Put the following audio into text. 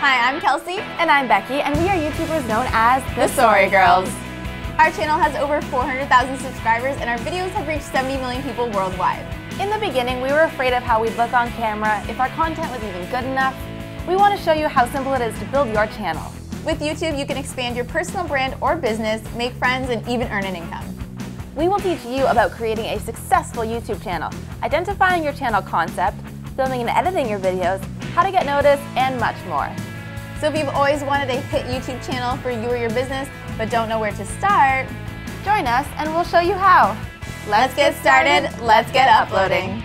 Hi, I'm Kelsey. And I'm Becky, and we are YouTubers known as The Sorry Girls. Our channel has over 400,000 subscribers and our videos have reached 70 million people worldwide. In the beginning, we were afraid of how we'd look on camera, if our content was even good enough. We want to show you how simple it is to build your channel. With YouTube, you can expand your personal brand or business, make friends, and even earn an income. We will teach you about creating a successful YouTube channel, identifying your channel concept, filming and editing your videos, how to get noticed, and much more. So if you've always wanted a hit YouTube channel for you or your business, but don't know where to start, join us and we'll show you how. Let's get started, let's get uploading.